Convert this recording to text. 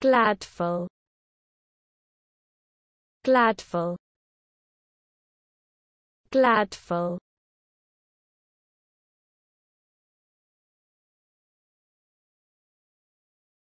gladful. Gladful. Gladful.